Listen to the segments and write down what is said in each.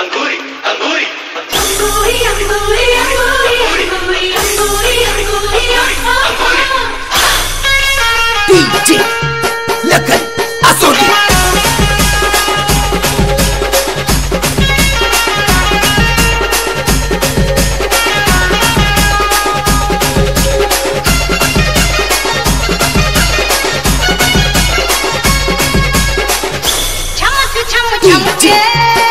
अंगूरी अंगूरी अंगूरी अंगूरी अंगूरी अंगूरी अंगूरी अंगूरी डीजे लखन असोली DJ.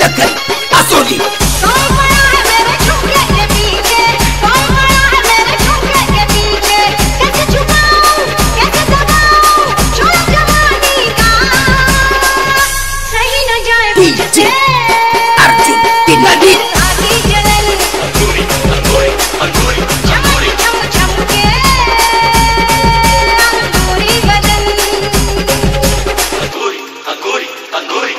नखल असोली Agora, agora.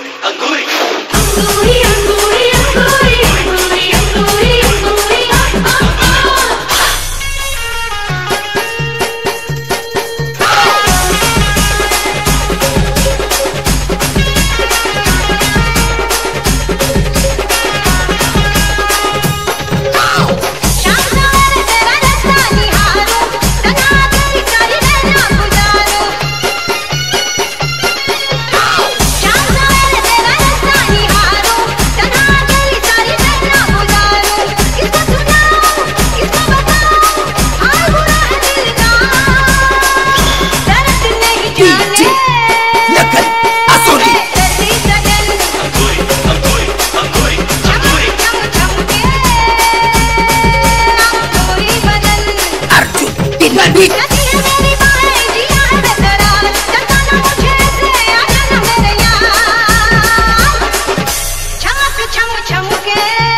抢不抢不给。